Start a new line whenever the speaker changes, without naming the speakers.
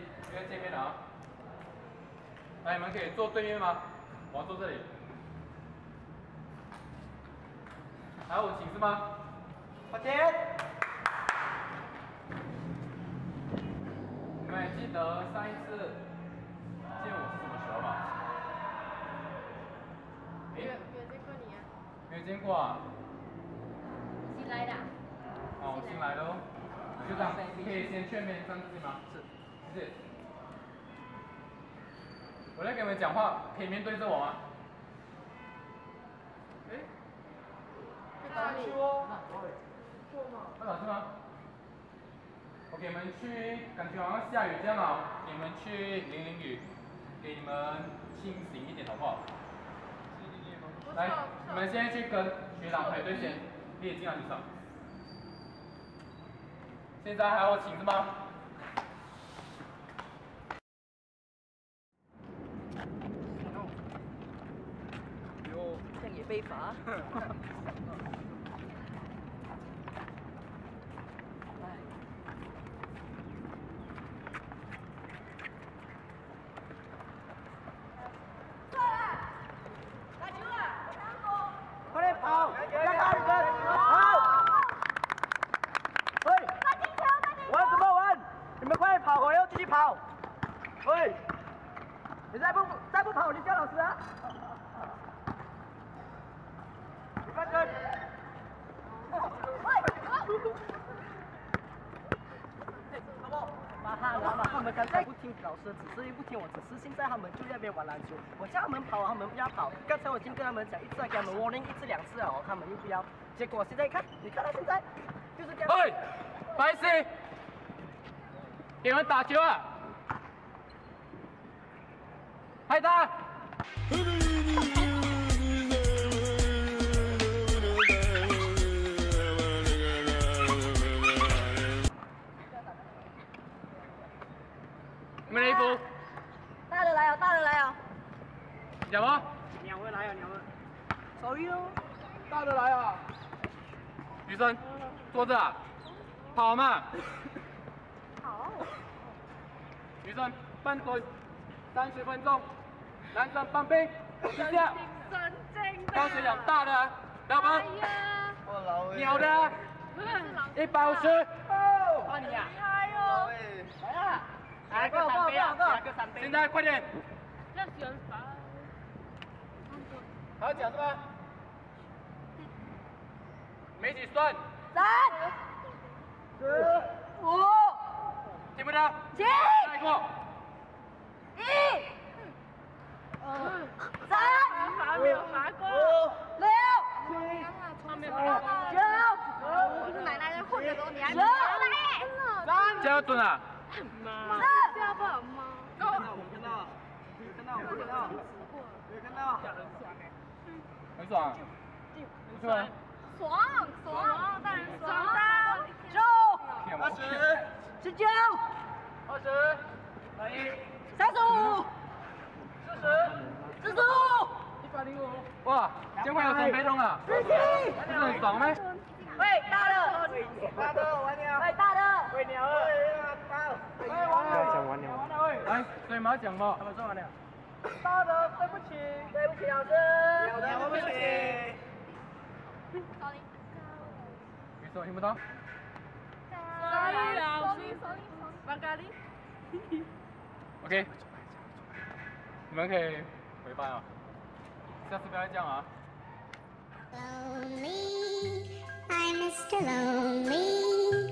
起约见面了啊！来，你们可以坐对面吗？我要坐这里。还有我请示吗？
抱歉。
你们还记得上一次见我是什么时候吗？
没有没有见过你啊？
没有见过啊？
新来的。
哦，新来的哦。学长，可以先劝面站这里吗？是，谢谢。我在跟你们讲话，可以面对着我吗？哎，
哪里？
那哪去吗？OK，你们去，感觉好像下雨这样啊，你们去淋淋雨，给你们清醒一点好不好？来，你们现在去跟学长排队先，你也进来就上。现在还要请是吗？
哟，这样也被罚。快点跑！不要打人！跑！喂！玩什么玩？你们快跑！我要继续跑！喂！你再不再不跑，我就叫老师啊！你快跟！把他，们刚才不听老师的指示，又不听我指示，现在他们就在那边玩篮球。我叫他们跑，他们不要跑。刚才我已经跟他们讲，一次给他们 warning 一次两次了，他们又不要。结果现在看，你看到现在就是这样。
喂，白痴，给你们打球啊！拍他！讲吗？
鸟会来啊，鸟会。
sorry 哦。
大的来啊！女生，坐着啊，跑嘛！
好。
女生半蹲，三十分钟。男生半冰，一下。
神经的。
高大的，知道吗？
我老
鸟的，一百五十。
换你呀。
厉害哦。
来啊！来个三杯啊！来个三杯。
现在快点。还要讲是吧？没几算。
三。
四。
五。
听不到？
七。
再过。
一。二。三。还没有罚过。六。七。九。我是奶奶在混的时候，你还没来。
三。这要蹲啊？
妈。四。要不好吗？
看到我看到，没看到我看到，没看到。
很爽。不错啊。
爽爽，当然爽到九。
二十。
十九。
二十。
来一。
三十五。
四十。
四十五。
一百零五。哇，这块有三倍重啊！
十七。
不是很爽吗？
喂，大的。
大的玩鸟。
喂，大的。
喂鸟喂。大。哎，玩鸟。讲玩鸟。玩鸟喂。
来，所以马上讲吧。
他们说完了。大的，对不起，对不起老师。小的，对不起。
没错，听不到。
Sorry 老师，Sorry，马咖喱。
OK，你们可以回班啊，下次不要再这样啊。
Lonely, I'm Mr. Lonely.